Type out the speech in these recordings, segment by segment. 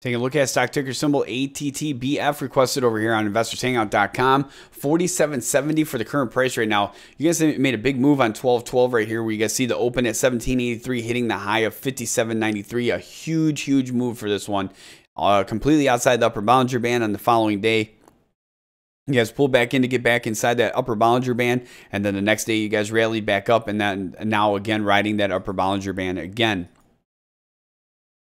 Taking a look at stock ticker symbol ATTBF requested over here on investorshangout.com. 4770 for the current price right now. You guys made a big move on 1212 right here where you guys see the open at 1783 hitting the high of 5793. A huge, huge move for this one. Uh, completely outside the upper Bollinger Band on the following day. You guys pulled back in to get back inside that upper Bollinger Band. And then the next day you guys rallied back up and then now again riding that upper Bollinger Band again.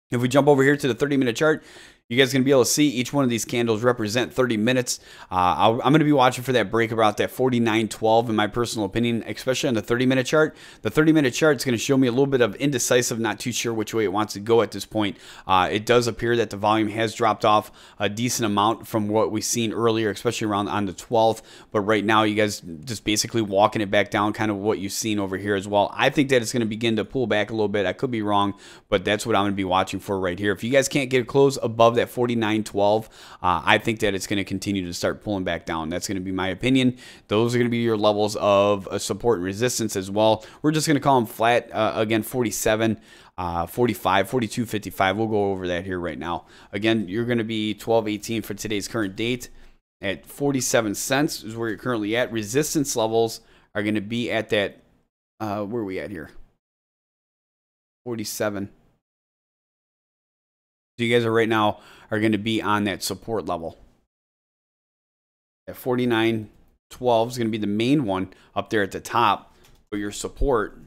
If we jump over here to the 30 minute chart, you guys going to be able to see each one of these candles represent 30 minutes. Uh, I'm going to be watching for that break about that 49.12 in my personal opinion, especially on the 30 minute chart. The 30 minute chart is going to show me a little bit of indecisive, not too sure which way it wants to go at this point. Uh, it does appear that the volume has dropped off a decent amount from what we've seen earlier, especially around on the 12th. But right now, you guys just basically walking it back down, kind of what you've seen over here as well. I think that it's going to begin to pull back a little bit. I could be wrong, but that's what I'm going to be watching for right here. If you guys can't get a close above that 49.12, uh, I think that it's going to continue to start pulling back down. That's going to be my opinion. Those are going to be your levels of uh, support and resistance as well. We're just going to call them flat uh, again, 47. Uh, 45, 42, 55. We'll go over that here right now. Again, you're going to be 1218 for today's current date at 47 cents is where you're currently at. Resistance levels are going to be at that. Uh, where are we at here? 47. So you guys are right now are going to be on that support level. At 49.12 is going to be the main one up there at the top, but your support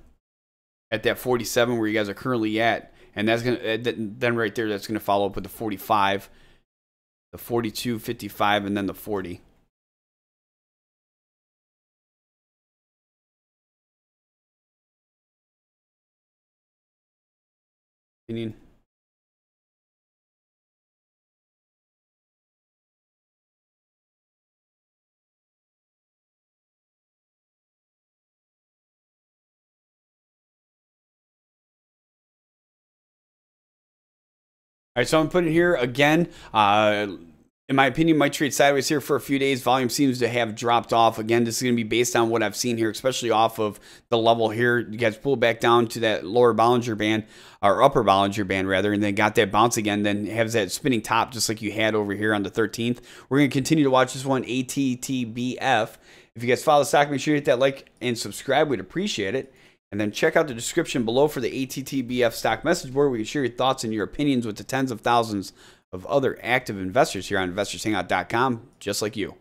at that 47 where you guys are currently at, and that's going uh, to then right there that's going to follow up with the 45, the 42, 55, and then the 40. Opinion. All right, so I'm putting here again. Uh, in my opinion, might trade sideways here for a few days. Volume seems to have dropped off. Again, this is going to be based on what I've seen here, especially off of the level here. You guys pull back down to that lower Bollinger Band, or upper Bollinger Band, rather, and then got that bounce again, then has that spinning top just like you had over here on the 13th. We're going to continue to watch this one, ATTBF. If you guys follow the stock, make sure you hit that like and subscribe. We'd appreciate it. And then check out the description below for the ATTBF stock message board where you share your thoughts and your opinions with the tens of thousands of other active investors here on investorshangout.com, just like you.